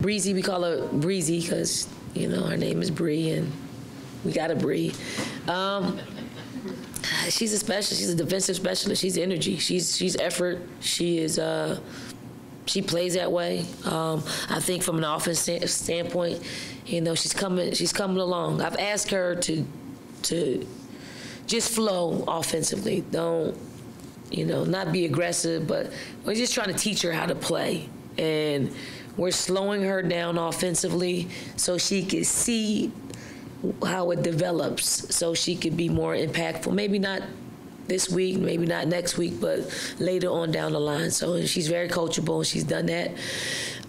Breezy, we call her Breezy because, you know, her name is Bree and we got a Bree. Um, she's a specialist. She's a defensive specialist. She's energy. She's she's effort. She is. Uh, she plays that way. Um, I think from an offense sta- standpoint, you know, she's coming. She's coming along. I've asked her to to just flow offensively. Don't you know, not be aggressive, but we're just trying to teach her how to play. And we're slowing her down offensively so she can see how it develops so she could be more impactful. Maybe not this week, maybe not next week, but later on down the line. So she's very coachable and she's done that.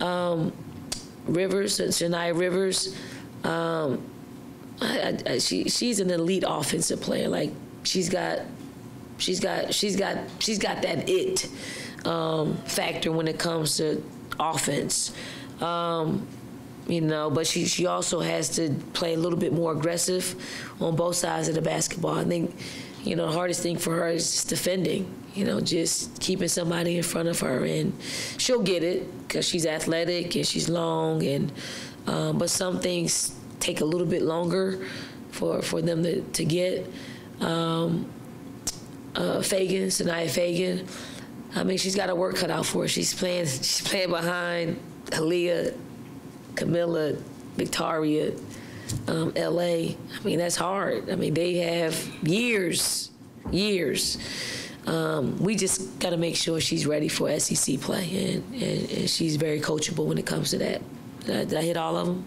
Um, Rivers, Saniya Rivers, um, I, I, she she's an elite offensive player. Like she's got she's got she's got she's got that it um, factor when it comes to offense. Um, you know, but she she also has to play a little bit more aggressive on both sides of the basketball. I think, you know, the hardest thing for her is just defending. You know, just keeping somebody in front of her, and she'll get it because she's athletic and she's long, and um, but some things take a little bit longer for for them to to get. Um, uh, Feagin, Sania Feagin. I mean, she's got her work cut out for her. She's playing. She's playing behind Aaliyah, Kamilla, Victoria, um, L.A. I mean, that's hard. I mean, they have years, years. Um, we just got to make sure she's ready for SEC play, and, and, and she's very coachable when it comes to that. Did I, did I hit all of them?